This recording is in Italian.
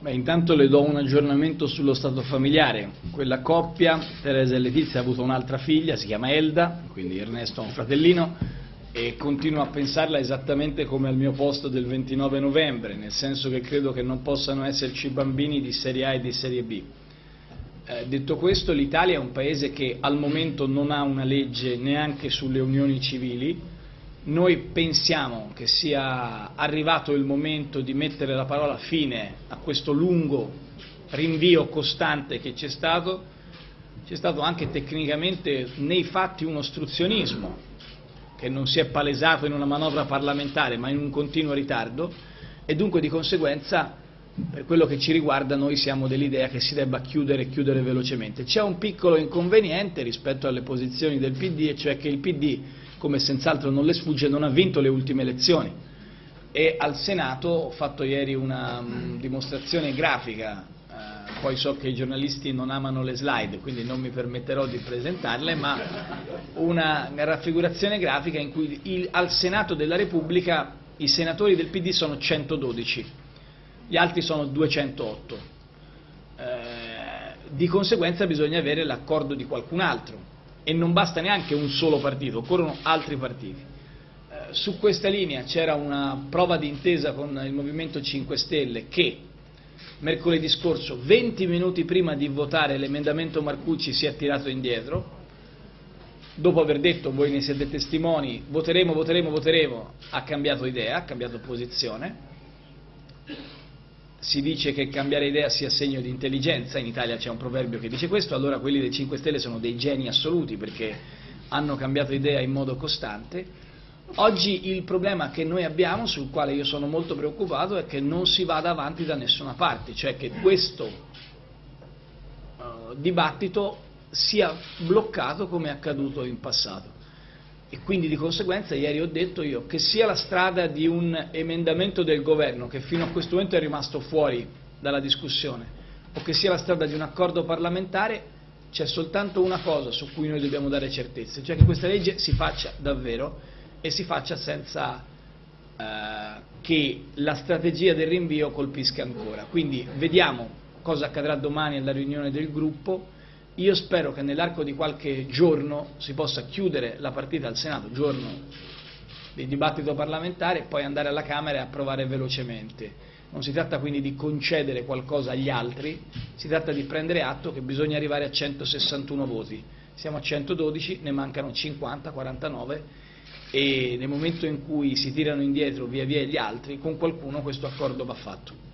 Beh, intanto le do un aggiornamento sullo stato familiare. Quella coppia, Teresa e Letizia, ha avuto un'altra figlia, si chiama Elda, quindi Ernesto ha un fratellino, e continuo a pensarla esattamente come al mio posto del 29 novembre, nel senso che credo che non possano esserci bambini di serie A e di serie B. Eh, detto questo, l'Italia è un paese che al momento non ha una legge neanche sulle unioni civili, noi pensiamo che sia arrivato il momento di mettere la parola fine a questo lungo rinvio costante che c'è stato, c'è stato anche tecnicamente nei fatti un ostruzionismo che non si è palesato in una manovra parlamentare ma in un continuo ritardo e dunque di conseguenza per quello che ci riguarda noi siamo dell'idea che si debba chiudere e chiudere velocemente. C'è un piccolo inconveniente rispetto alle posizioni del PD e cioè che il PD come senz'altro non le sfugge, non ha vinto le ultime elezioni. E al Senato ho fatto ieri una um, dimostrazione grafica, eh, poi so che i giornalisti non amano le slide, quindi non mi permetterò di presentarle, ma una raffigurazione grafica in cui il, al Senato della Repubblica i senatori del PD sono 112, gli altri sono 208. Eh, di conseguenza bisogna avere l'accordo di qualcun altro e non basta neanche un solo partito, occorrono altri partiti. Eh, su questa linea c'era una prova di intesa con il Movimento 5 Stelle che mercoledì scorso, 20 minuti prima di votare l'emendamento Marcucci, si è tirato indietro, dopo aver detto, voi ne siete testimoni, voteremo, voteremo, voteremo, ha cambiato idea, ha cambiato posizione, si dice che cambiare idea sia segno di intelligenza, in Italia c'è un proverbio che dice questo, allora quelli dei 5 Stelle sono dei geni assoluti perché hanno cambiato idea in modo costante. Oggi il problema che noi abbiamo, sul quale io sono molto preoccupato, è che non si vada avanti da nessuna parte, cioè che questo uh, dibattito sia bloccato come è accaduto in passato e quindi di conseguenza ieri ho detto io che sia la strada di un emendamento del governo che fino a questo momento è rimasto fuori dalla discussione o che sia la strada di un accordo parlamentare c'è soltanto una cosa su cui noi dobbiamo dare certezze, cioè che questa legge si faccia davvero e si faccia senza eh, che la strategia del rinvio colpisca ancora. Quindi vediamo cosa accadrà domani alla riunione del gruppo, io spero che nell'arco di qualche giorno si possa chiudere la partita al Senato, giorno di dibattito parlamentare, e poi andare alla Camera e approvare velocemente. Non si tratta quindi di concedere qualcosa agli altri, si tratta di prendere atto che bisogna arrivare a 161 voti. Siamo a 112, ne mancano 50, 49 e nel momento in cui si tirano indietro via via gli altri, con qualcuno questo accordo va fatto.